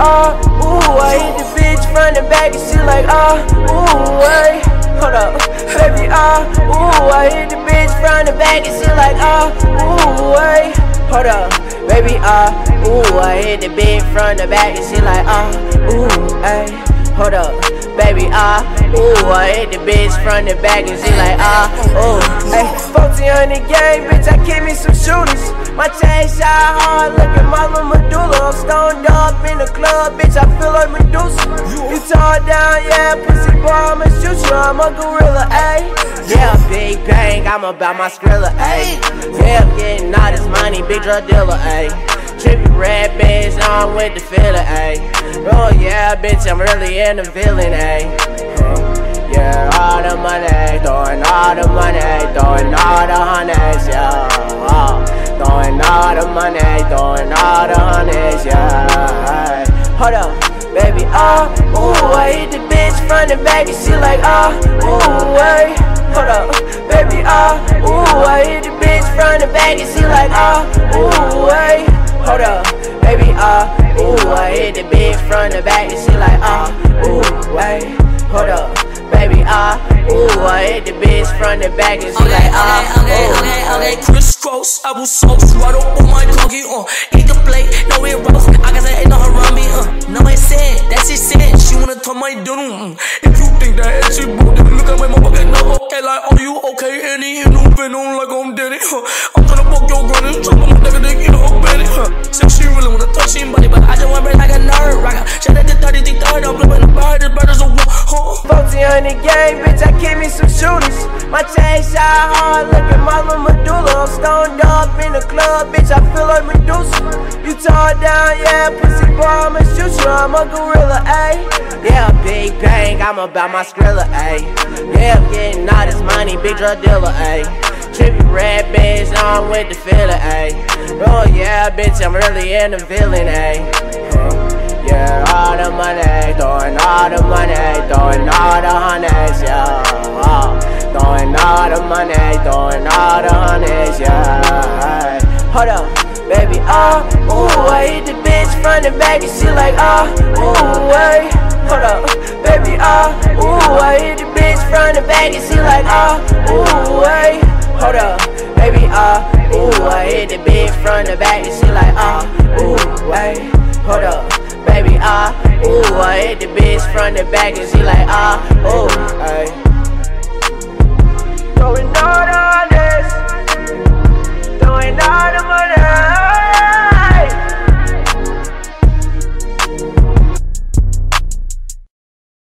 ah, ooh, I hit the bitch front and back and she like, ah, ooh, ay. Hold up, baby, ah, ooh, I hit the bitch front and back and she like, ah, ooh, ay. Hold up, baby, ah, ooh, I hit the bitch front and back and she like, ah, ooh, ay. Hold up, baby, ah, ooh, I hit the bitch front and back and she like, ah, ooh, ay. 1400 game, bitch, I keep me some shooters. My chain shine hard, look at mama medulla. I'm stoned up in the club, bitch, I feel like Medusa. You tall down, yeah, pussy I'ma shoot you, I'm a gorilla, ayy. Yeah, big bang, I'm about my skrilla, ayy. Yeah, I'm getting all this money, big drug dealer, ayy. Trippie Redd bitch, now I'm with the feeling, ayy. Oh yeah, bitch, I'm really in the feeling, ayy. Yeah, all the money, throwing all the money, money, throwing all the honeys, yeah. Hold up, baby, ah, uh, ooh, I hit the bitch front and back and she like, ah, uh, ooh, hey. Hold up, baby, ah, uh, ooh, I hit the bitch front and back and she like, ah, ooh, hey. Hold up, baby, ah, ooh, I hit the bitch front and back and she like, ah, ooh, hey. Hold up baby, ah, ooh, I hit the bitch front and back and she okay, like, ah, okay, ooh. okay, okay, okay, crisscross, apple sauce, right up on my cocky, uh, eat the plate, no it rough, I got that ain't no harambe, uh, no it said, that's it said, she wanna touch my doodle, mm. if you think that it's she broke, then look at my motherfucking no, okay, like, are you okay, any, you know, been on like I'm dead, huh, I'm tryna fuck your granny, drop my nigga, dick, you know, Benny, huh, say she really wanna touch him, buddy, but I just wanna break like a nerd, rocker, shout out to 30, think 30, I'm flipping the bird, this bird is a one, huh, 1400 game, bitch, I keep me some shooters. My chain shine hard, look at mama medulla. I'm stoned up in the club, bitch, I feel like Medusa. You tall down, yeah, pussy boy, I'ma shoot you, I'm a gorilla, ayy. Yeah, big bang, I'm about my skrilla, ayy. Yeah, getting all this money, big drug dealer, ayy. Trippie Redd bitch, now I'm with the feeling, ayy. Oh yeah, bitch, I'm really in the feeling, ayy. Yeah, all the money, throwing all the money, throwing all the honeys, yeah. Uh, throwing all the money, throwing all the honeys, yeah. Hold up, baby, ah, uh, ooh, I hit the bitch front and back and she like, ah, uh, ooh, hey. Hold up, baby, ah, uh, ooh, I hit the bitch front and back and she like, ah, ooh, hey. Hold up, baby, ah, ooh, I hit the bitch front and back and she like, ah, ooh, hey. Hold up baby, ah, ooh, I hit the bitch front and back and she like, ah,